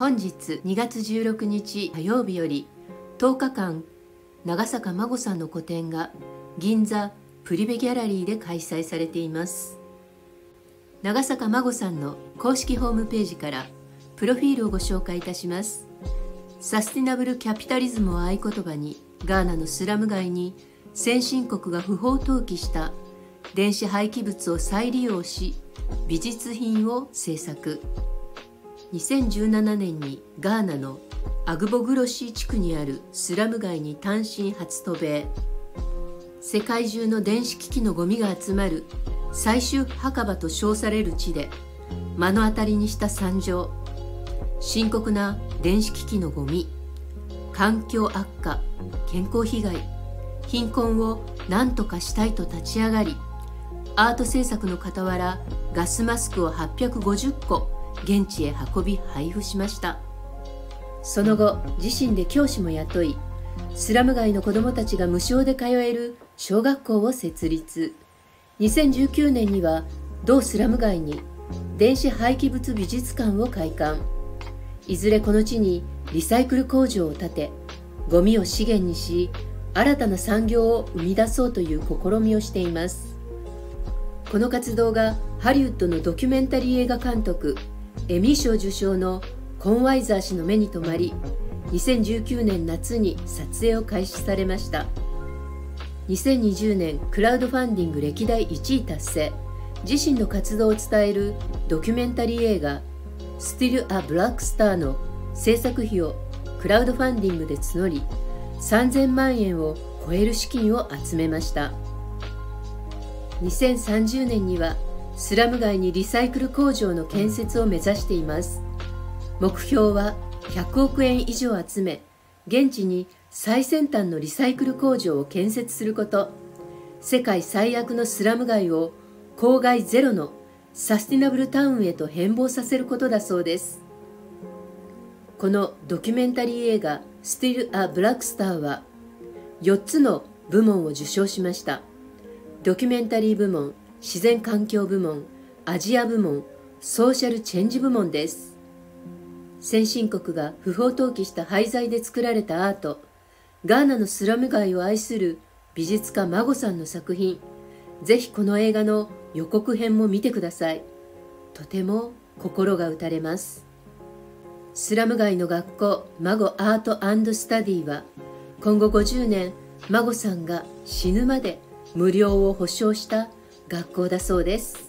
本日2月16日火曜日より10日間長坂真帆さんの個展が銀座プリベギャラリーで開催されています。長坂真帆さんの公式ホームページからプロフィールをご紹介いたします。サスティナブルキャピタリズムを合言葉にガーナのスラム街に先進国が不法投棄した電子廃棄物を再利用し美術品を制作。2017年にガーナのアグボグロシー地区にあるスラム街に単身初渡米。世界中の電子機器のゴミが集まる最終墓場と称される地で目の当たりにした惨状。深刻な電子機器のゴミ環境悪化健康被害貧困を何とかしたいと立ち上がりアート制作の傍らガスマスクを850個現地へ運び配布しました。その後自身で教師も雇いスラム街の子どもたちが無償で通える小学校を設立。2019年には同スラム街に電子廃棄物美術館を開館。いずれこの地にリサイクル工場を建てゴミを資源にし新たな産業を生み出そうという試みをしています。この活動がハリウッドのドキュメンタリー映画監督エミー賞受賞のコンワイザー氏の目に留まり2019年夏に撮影を開始されました。2020年クラウドファンディング歴代1位達成。自身の活動を伝えるドキュメンタリー映画「Still a Black Star」の制作費をクラウドファンディングで募り3000万円を超える資金を集めました。2030年にはスラム街にリサイクル工場の建設を目指しています。目標は100億円以上集め現地に最先端のリサイクル工場を建設すること。世界最悪のスラム街を郊外ゼロのサスティナブルタウンへと変貌させることだそうです。このドキュメンタリー映画「Still a Black Star」は4つの部門を受賞しました。ドキュメンタリー部門自然環境部門アジア部門ソーシャルチェンジ部門です。先進国が不法投棄した廃材で作られたアートガーナのスラム街を愛する美術家マゴさんの作品ぜひこの映画の予告編も見てください。とても心が打たれます。スラム街の学校マゴアートスタディは今後50年マゴさんが死ぬまで無料を保証した学校だそうです。